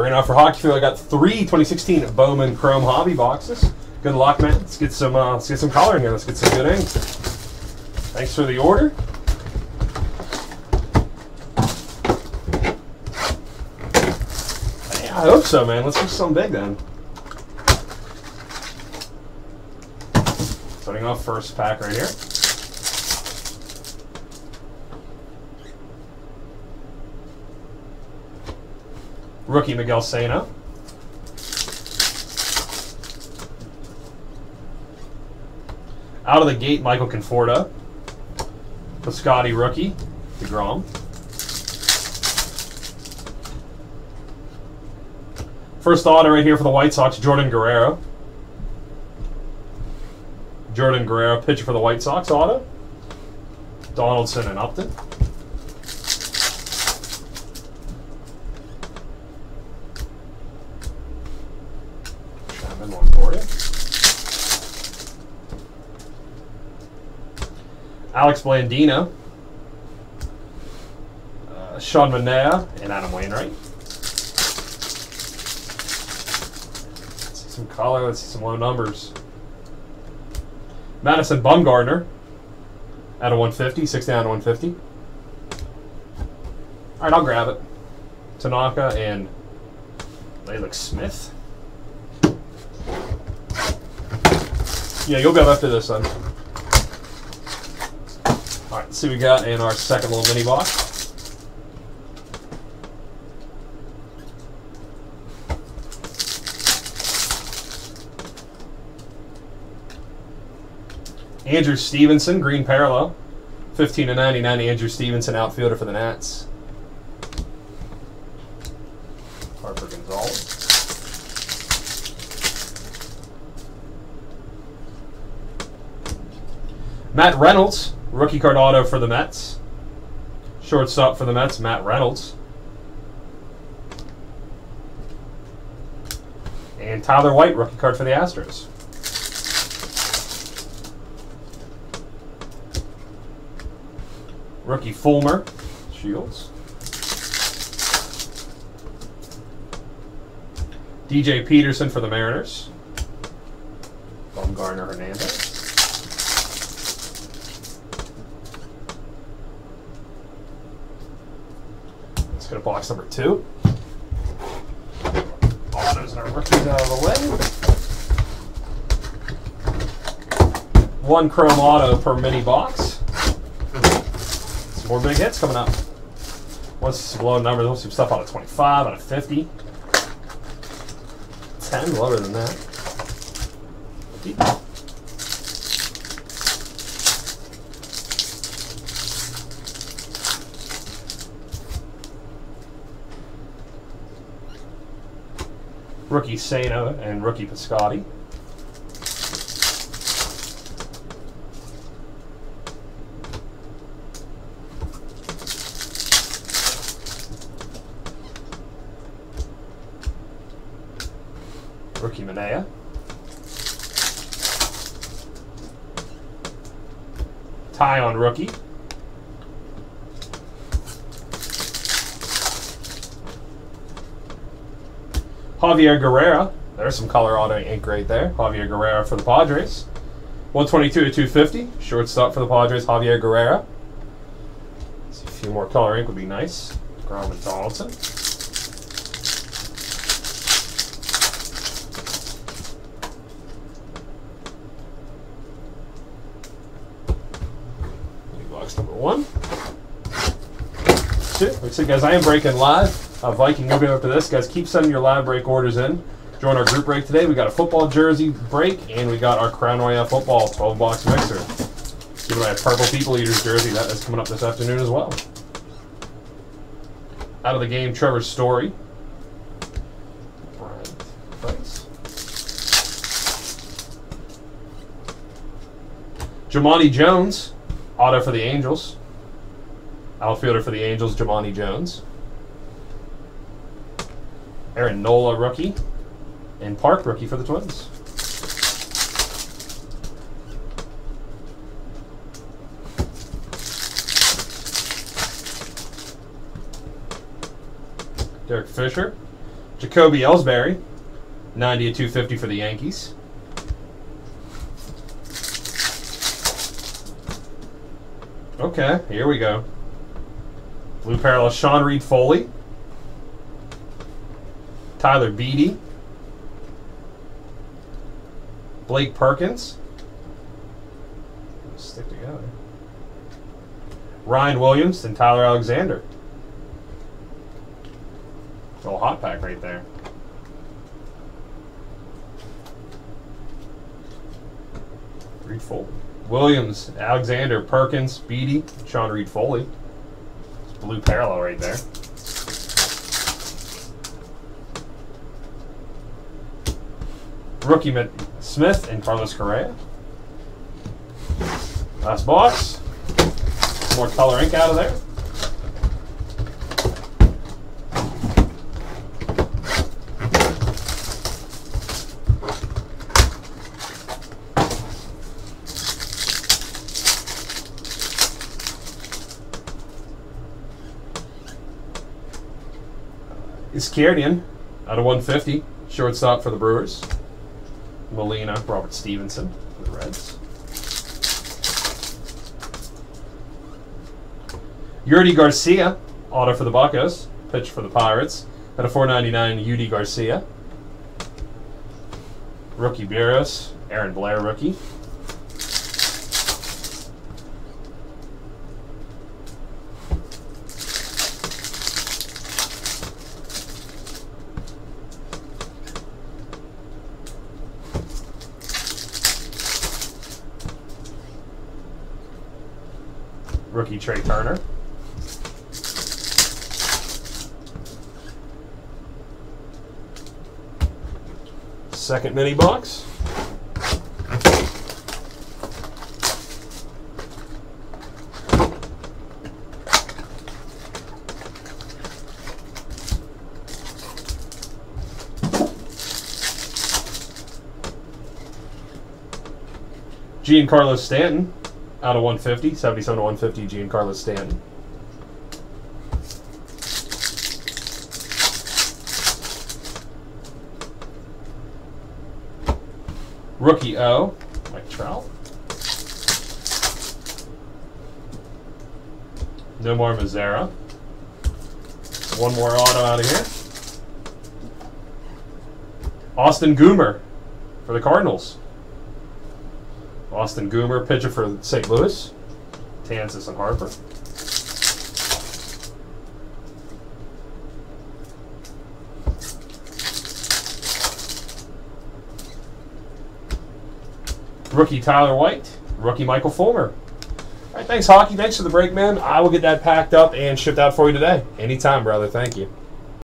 Right now for Hockeyfoo. I got three 2016 Bowman Chrome Hobby boxes. Good luck, man. Let's get some. Uh, let's get some coloring here. Let's get some good ink. Thanks for the order. Yeah, I hope so, man. Let's do something big then. Starting off first pack right here. Rookie Miguel Sano. Out of the gate, Michael Conforto. Piscotti rookie, DeGrom. First auto right here for the White Sox, Jordan Guerrero. Jordan Guerrero, pitcher for the White Sox, auto. Donaldson and Upton. Chapman, one for you. Alex Blandino. Uh, Sean Manaea and Adam Wainwright. Let's see some color. Let's see some low numbers. Madison Bumgarner out of 150, six down to 150. All right, I'll grab it. Tanaka and Laylick Smith. Yeah, you'll go after this then. All right, let's see what we got in our second little mini box. Andrew Stevenson, green parallel. 15 to 99, Andrew Stevenson, outfielder for the Nats. Harper Gonzalez. Matt Reynolds, rookie card auto for the Mets. Shortstop for the Mets, Matt Reynolds. And Tyler White, rookie card for the Astros. Rookie Fulmer, Shields. DJ Peterson for the Mariners. Bumgarner Hernandez. Go to box number two. Autos and our rookies out of the way. One chrome auto per mini box. Some more big hits coming up. Want some low numbers, want some stuff out of 25, out of 50. 10, lower than that. 50. Rookie Sano and rookie Piscotti. Rookie Manaea. Tie on rookie. Javier Guerra. There's some Colorado ink right there. Javier Guerra for the Padres. 122 to 250. Shortstop for the Padres, Javier Guerra. A few more color ink would be nice. Grom and Donaldson. Box number one. Shit, looks like guys, I am breaking live. Uh, Viking, you'll be after this. Guys, keep sending your live break orders in. Join our group break today. We got a football jersey break, and we got our Crown Royale football 12 box mixer. Give away a purple People Eaters jersey. That is coming up this afternoon as well. Out of the game, Trevor Story. Brian Price. Jahmai Jones, auto for the Angels. Outfielder for the Angels, Jahmai Jones. Aaron Nola, rookie. And Park, rookie for the Twins. Derek Fisher, Jacoby Ellsbury, 90 at 250 for the Yankees. Okay, here we go. Blue parallel Sean Reid-Foley. Tyler Beede. Blake Perkins. Stick together. Ryan Williams and Tyler Alexander. Little hot pack right there. Reid-Foley. Williams, Alexander, Perkins, Beede, Sean Reid-Foley. It's blue parallel right there. Rookie Smith and Carlos Correa. Last box. More color ink out of there. Iskierdian out of 150, shortstop for the Brewers. Molina, Robert Stephenson for the Reds. Yeudy Garcia, auto for the Buccos, pitch for the Pirates. At a 499, Yeudy Garcia. Rookie Berrios, Aaron Blair rookie. Rookie Trea Turner. Second mini box. Giancarlo Stanton out of 150, 77 to 150, Giancarlo Stanton. Rookie O, Mike Trout. Nomar Mazara. One more auto out of here. Austin Gomber for the Cardinals. Austin Gomber, pitcher for St. Louis. Tansis and Harper. Rookie Tyler White. Rookie Michael Fulmer. All right, thanks, Hockey. Thanks for the break, man. I will get that packed up and shipped out for you today. Anytime, brother. Thank you.